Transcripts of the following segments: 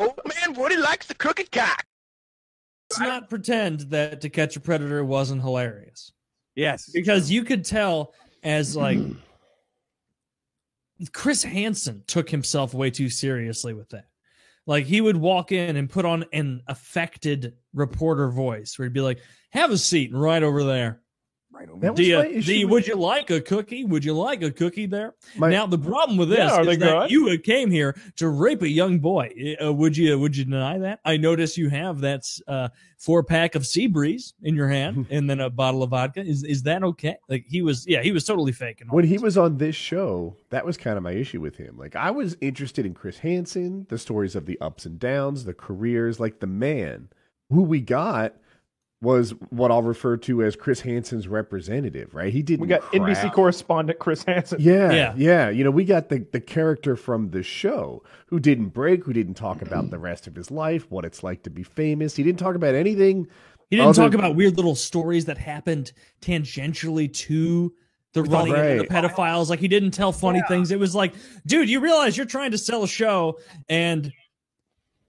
Old man Woody likes the crooked cock. Let's not pretend that To Catch a Predator wasn't hilarious Yes. because you could tell as like Chris Hansen took himself way too seriously with that. Like he would walk in and put on an affected reporter voice where he'd be like, "Have a seat right over there." Right over That Do was you, do you- would you like a cookie? Would you like a cookie there? My- now the problem with this Yeah, is that good? you came here to rape a young boy. Uh, would you would you deny that? I notice you have that uh, four pack of Sea Breeze in your hand and then a bottle of vodka. Is is that okay? Like he was, yeah, he was totally faking. when he was on this show, that was kind of my issue with him. Like I was interested in Chris Hansen, the stories of the ups and downs, the careers, like the man. Who we got was what I'll refer to as Chris Hansen's representative, right? He didn't We got crap. NBC correspondent Chris Hansen. Yeah, Yeah. yeah, You know, we got the the character from the show who didn't break, who didn't talk about the rest of his life, what it's like to be famous. He didn't talk about anything. He didn't other- talk about weird little stories that happened tangentially to the running of the pedophiles. Like he didn't tell funny things. It was like, dude, you realize you're trying to sell a show, and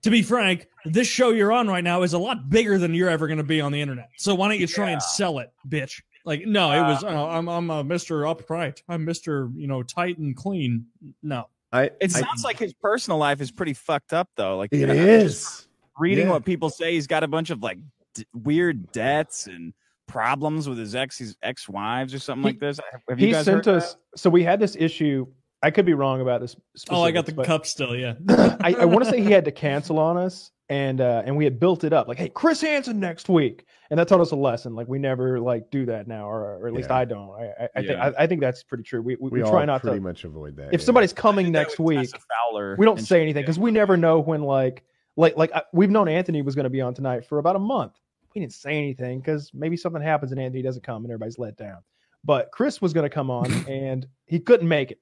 to be frank, this show you're on right now is a lot bigger than you're ever going to be on the internet. So why don't you try and sell it, bitch? Like, no, it was. Oh, I'm I'm a Mister Upright. I'm Mister, you know, tight and clean. No, I It I- sounds like his personal life is pretty fucked up, though. Like it uh, is. reading Yeah. what people say, he's got a bunch of like d- weird debts and problems with his ex his ex wives or something He- like this. Have you He guys sent heard us. So we had this issue. I could be wrong about this. oh, I got the cup still. Yeah, I, I want to say he had to cancel on us, and uh, and we had built it up like, hey, Chris Hansen next week, and that taught us a lesson. Like we never like do that now, or, or at least Yeah. I don't. I, I, I think Yeah. I, I think that's pretty true. We we, We, we try not pretty to. Pretty much avoid that. If yeah. somebody's coming next week, Fowler we don't say anything because we never know when like like like we've known Anthony was going to be on tonight for about a month. We didn't say anything because maybe something happens and Anthony doesn't come and everybody's let down. But Chris was going to come on and he couldn't make it.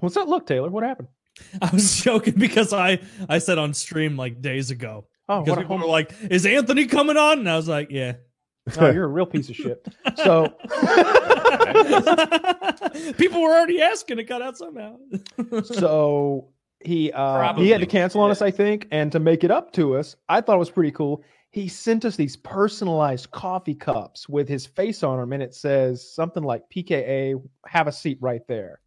What's that look, Taylor? What happened? I was joking because I I said on stream like days ago. Oh, because people home- were like, "Is Anthony coming on?" And I was like, "Yeah." oh, you're a real piece of shit. So people were already asking. It got out somehow. so he uh he had to cancel on us, I think, and to make it up to us, I thought it was pretty cool. He sent us these personalized coffee cups with his face on them, and it says something like "PKA, have a seat right there,"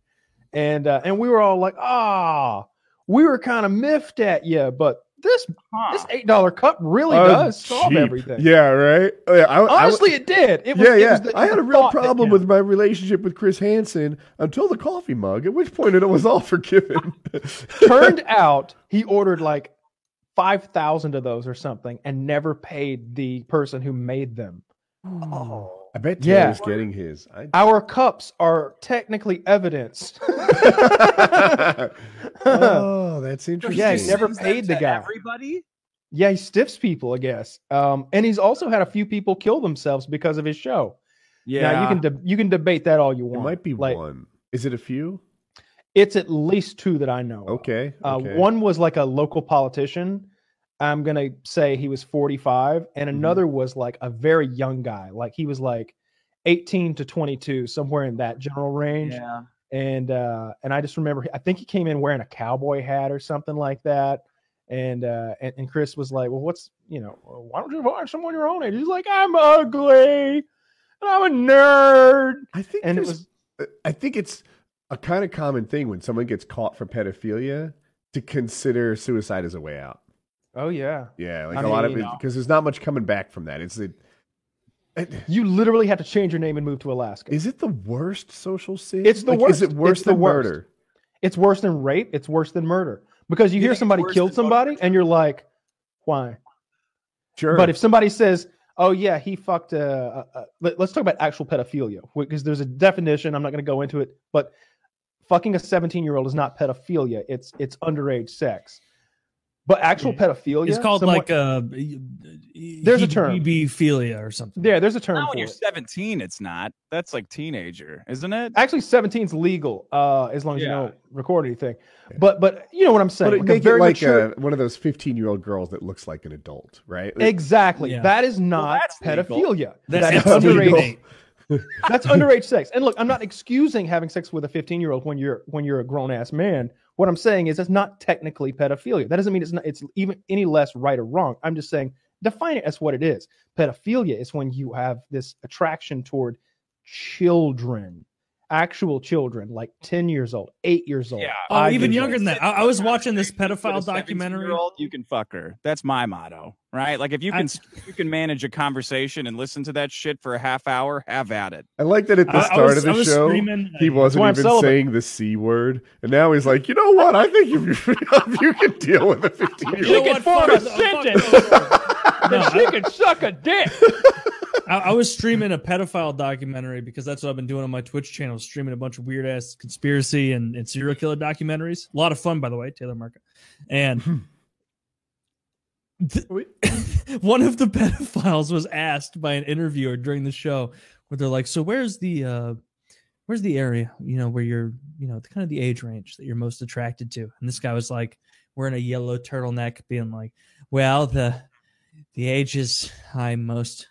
and uh, and we were all like, "Ah, we were kind of miffed at you, but this Huh. this eight dollar cup really Oh, does solve cheap. everything." Yeah, right. Oh, yeah, I, I- honestly, it did. It was, yeah, it yeah. was the- I had a real thought that problem counted. with my relationship with Chris Hansen until the coffee mug, at which point it was all forgiven. Turned out he ordered like 5,000 of those or something and never paid the person who made them. I bet Yeah. Taylor's getting his. I... Our cups are technically evidence. oh, that's interesting. Yeah, he never paid the guy. Everybody. yeah, he stiffs people, I guess. Um, and he's also had a few people kill themselves because of his show. Yeah, Now you can de- you can debate that all you It want. might be like, one. Is it a few? It's at least two that I know. of. Okay. Uh, okay. One was like a local politician. I'm gonna say he was 45, and Mhm. another was like a very young guy. Like he was like 18 to 22, somewhere in that general range. Yeah. And uh, and I just remember, I think he came in wearing a cowboy hat or something like that. And uh, and, and Chris was like, "Well, what's you know? Why don't you watch someone your own age?" He's like, "I'm ugly, and I'm a nerd." I think And it was I think it's a kind of common thing when someone gets caught for pedophilia to consider suicide as a way out. Oh yeah, Yeah, like I a lot of mean, it because there's not much coming back from that. It's a, it- you literally have to change your name and move to Alaska. is it the worst social sin? It's the Like, worst. Is it worse It's than worst. murder? It's worse than rape. It's worse than murder because you, You hear somebody killed somebody and you're like, why? Sure. But if somebody says, oh yeah, he fucked. Uh, uh, uh, let, us talk about actual pedophilia because there's a definition. I'm not going to go into it, but fucking a 17 year old is not pedophilia. It's it's underage sex. But actual pedophilia, It's called someone- like uh, There's a term. Ebphilia or something. yeah. There's a term Not for when you're it. 17, it's not. That's like teenager, isn't it? Actually, 17 is legal uh, as long as you Yeah. don't record anything. But but you know what I'm saying? but it Like a make it very like mature- uh, one of those 15 year old girls that looks like an adult, right? Like, Exactly. Yeah. That is not that's legal. pedophilia. That's That is That's underage. legal. That's underage sex. And look, I'm not excusing having sex with a 15 year old when you're when you're a grown ass man What I'm saying is it's not technically pedophilia. That doesn't mean it's not it's even any less right or wrong. I'm just saying define it as what it is. Pedophilia is when you have this attraction toward children, actual children, like 10 years old, eight years old. Yeah. Oh, five even younger old. than that. I, I was watching this pedophile documentary. 17-year-old, You can fuck her. That's my motto, right? Like if you can, if you can manage a conversation and listen to that shit for a half hour, have at it. I like that at the I- I start was- of the was show, screaming, he wasn't even celibate. saying the c word, and now he's like, you know what? I think if you, if you can deal with a 15 year old, You can old, what? form a Fuck- sentence. fuck- No, she I- can suck a dick. I, I was streaming a pedophile documentary because that's what I've been doing on my Twitch channel, streaming a bunch of weird ass conspiracy and, and serial killer documentaries. A lot of fun, by the way, Taylor Murka. And th- one of the pedophiles was asked by an interviewer during the show where they're like, So where's the uh where's the area, you know, where you're, you know, kind of the age range that you're most attracted to? And this guy was like wearing a yellow turtleneck, being like, Well, the the ages I most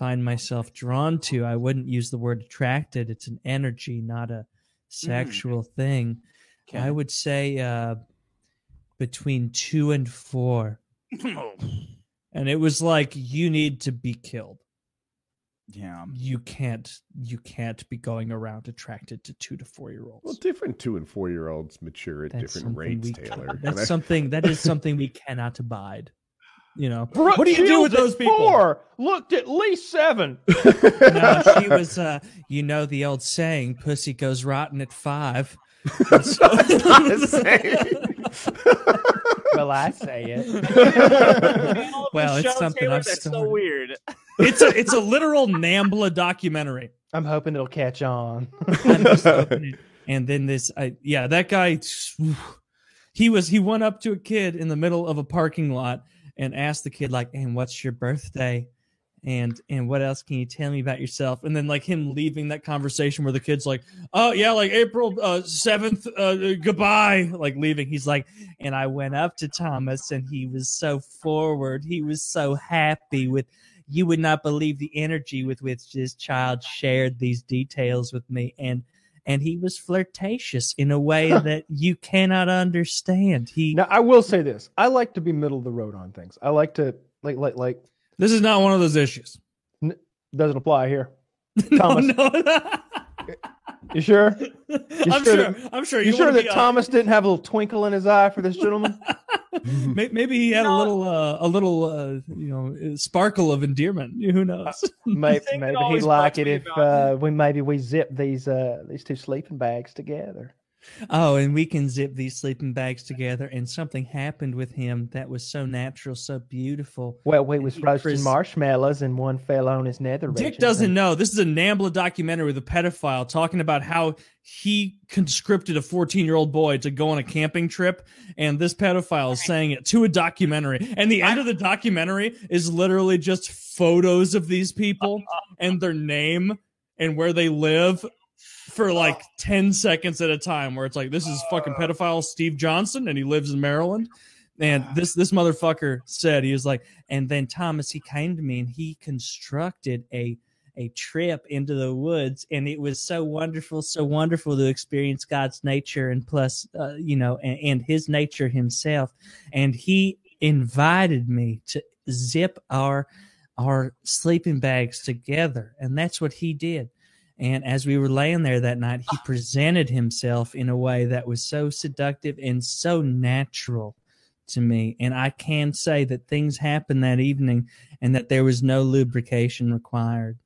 find myself drawn to. I wouldn't use the word attracted. It's an energy, not a sexual thing. I would say uh, between two and four. And it was like, you need to be killed. yeah. You can't, you can't be going around attracted to two to four year olds. well, different two and four year olds mature at That's different rates, we- Taylor. And That's something that is something we cannot abide. You know, Brooke what do you do with those people? Four looked at least seven. no, she was uh you know the old saying, pussy goes rotten at five. And so- well, I say it. well, it's something I've That's so weird. It's a it's a literal Nambla documentary. I'm hoping it'll catch on. I'm just it- and then this I yeah, that guy he was he went up to a kid in the middle of a parking lot and ask the kid like, "And what's your birthday?" And and what else can you tell me about yourself? And then like him leaving that conversation where the kid's like, "Oh yeah, like April uh, seventh, uh, goodbye." Like leaving, he's like, and I went up to Thomas, and he was so forward. He was so happy with. You would not believe the energy with which this child shared these details with me, and and he was flirtatious in a way that you cannot understand. He Now, I will say this: I like to be middle of the road on things. I like to like like like. this is not one of those issues. Doesn't apply here. No, Thomas. no. You sure? I'm sure sure. that- I'm sure. You, You, sure that be, uh, Thomas didn't have a little twinkle in his eye for this gentleman? maybe he had a little, uh, a little, uh, you know, sparkle of endearment. Who knows? maybe maybe he'd like it if uh, we maybe we zip these uh these two sleeping bags together. Oh, and we can zip these sleeping bags together. And something happened with him that was so natural, so beautiful. Well, we was roasting pres- marshmallows and one fell on his nether Dick regions doesn't and- know. This is a Nambla documentary with a pedophile talking about how he conscripted a 14 year old boy to go on a camping trip. And this pedophile is saying it to a documentary. And the end of the documentary is literally just photos of these people and their name and where they live for like 10 seconds at a time where it's like this is fucking pedophile Steve Johnson and he lives in Maryland. And this this motherfucker said he was like and then Thomas he came to me and he constructed a a trip into the woods. And it was so wonderful so wonderful to experience God's nature and plus uh, you know and, and his nature himself. And he invited me to zip our our sleeping bags together. And that's what he did and as we were laying there that night, he ah. presented himself in a way that was so seductive and so natural to me. And I can say that things happened that evening and that there was no lubrication required.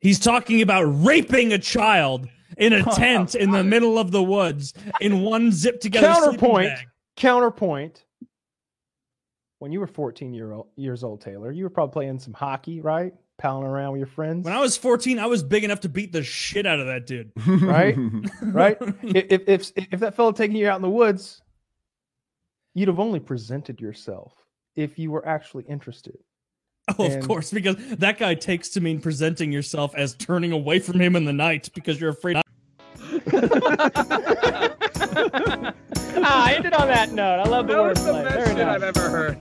He's talking about raping a child in a tent in the middle of the woods in one zip together. Counterpoint. bag. Counterpoint. When you were 14 year old, years old, Taylor, you were probably playing some hockey, right? Palling around with your friends, When I was 14, I was big enough to beat the shit out of that dude. right? right? if, if if if that fella taking you out in the woods, you'd have only presented yourself if you were actually interested. Oh, of And- course, because that guy takes to mean presenting yourself as turning away from him in the night because you're afraid. ah, I ended on that note. I love the That was the wordplay. best shit. I've ever heard.